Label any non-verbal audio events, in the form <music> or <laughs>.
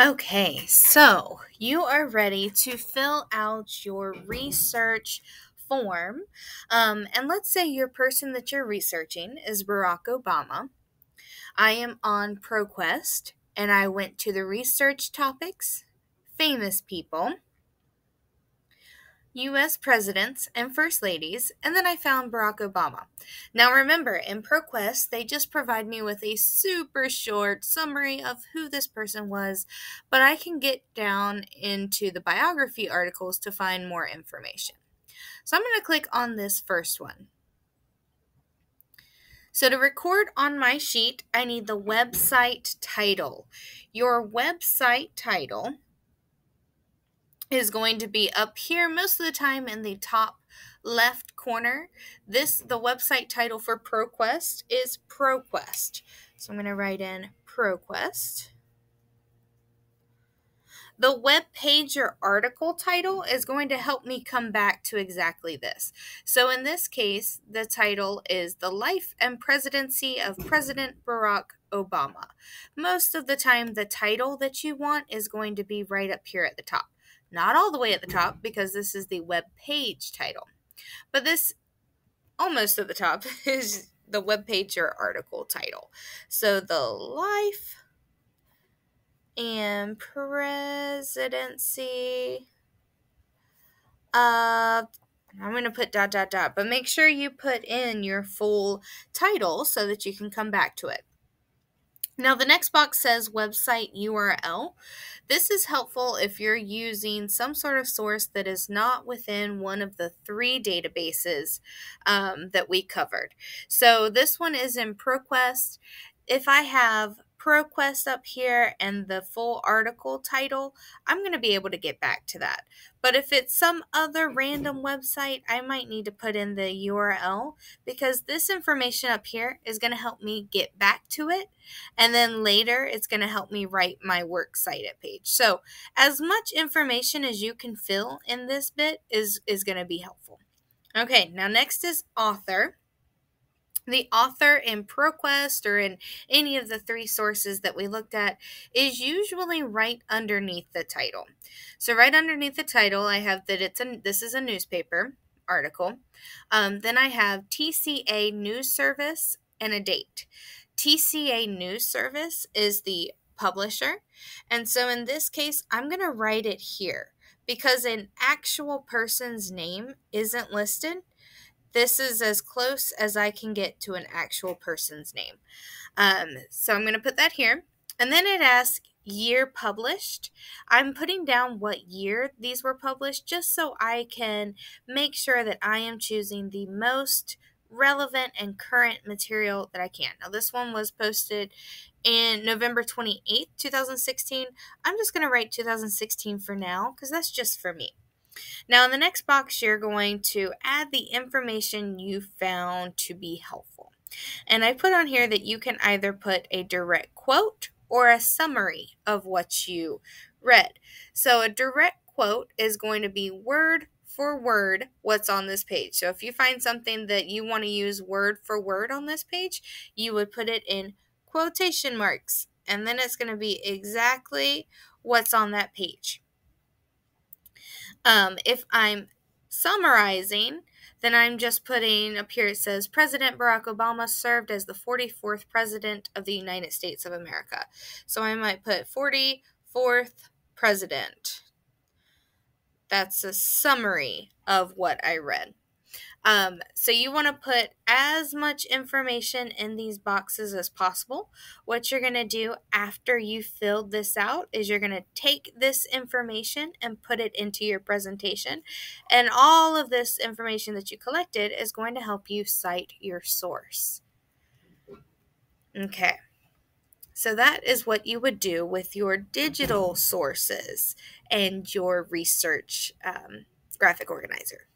Okay, so you are ready to fill out your research form. Um, and let's say your person that you're researching is Barack Obama. I am on ProQuest and I went to the research topics, famous people, US presidents and first ladies, and then I found Barack Obama. Now remember, in ProQuest, they just provide me with a super short summary of who this person was, but I can get down into the biography articles to find more information. So I'm going to click on this first one. So to record on my sheet, I need the website title. Your website title is going to be up here most of the time in the top left corner. This the website title for ProQuest is ProQuest. So I'm going to write in ProQuest. The web page or article title is going to help me come back to exactly this. So in this case, the title is The Life and Presidency of President Barack Obama. Most of the time, the title that you want is going to be right up here at the top. Not all the way at the top because this is the web page title. But this almost at the top <laughs> is the web page or article title. So the life and presidency of I'm going to put dot dot dot, but make sure you put in your full title so that you can come back to it. Now, the next box says website URL. This is helpful if you're using some sort of source that is not within one of the three databases um, that we covered. So, this one is in ProQuest. If I have ProQuest up here and the full article title, I'm going to be able to get back to that. But if it's some other random website, I might need to put in the URL because this information up here is going to help me get back to it. And then later, it's going to help me write my works cited page. So as much information as you can fill in this bit is, is going to be helpful. Okay, now next is author the author in ProQuest or in any of the three sources that we looked at is usually right underneath the title. So right underneath the title, I have that it's a this is a newspaper article. Um, then I have TCA News Service and a date. TCA News Service is the publisher, and so in this case, I'm going to write it here because an actual person's name isn't listed this is as close as I can get to an actual person's name. Um, so I'm going to put that here. And then it asks year published. I'm putting down what year these were published just so I can make sure that I am choosing the most relevant and current material that I can. Now, this one was posted in November 28th, 2016. I'm just going to write 2016 for now because that's just for me. Now in the next box, you're going to add the information you found to be helpful. And I put on here that you can either put a direct quote or a summary of what you read. So a direct quote is going to be word for word what's on this page. So if you find something that you want to use word for word on this page, you would put it in quotation marks and then it's going to be exactly what's on that page. Um, if I'm summarizing, then I'm just putting up here it says President Barack Obama served as the 44th President of the United States of America. So I might put 44th President. That's a summary of what I read. Um, so you want to put as much information in these boxes as possible. What you're going to do after you filled this out is you're going to take this information and put it into your presentation. And all of this information that you collected is going to help you cite your source. Okay. So that is what you would do with your digital sources and your research um, graphic organizer.